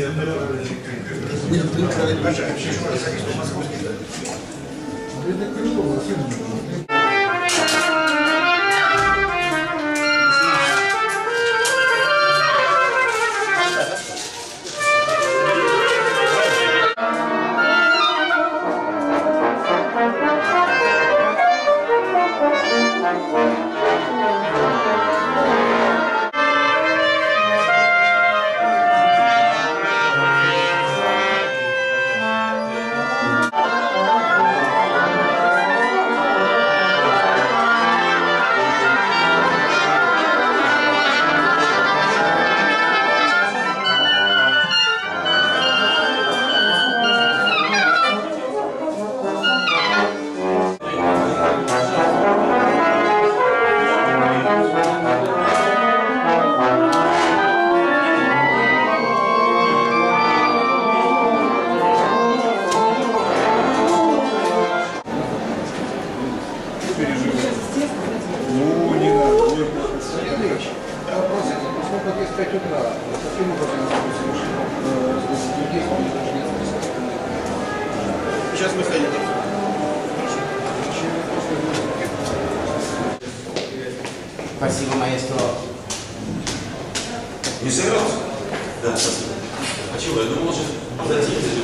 Ну, 5 утра, каким образом должны Сейчас мы ходим. Спасибо, маэстро. Не собирался? Да, спасибо. А чего? Я думал, сейчас зайти, зайти.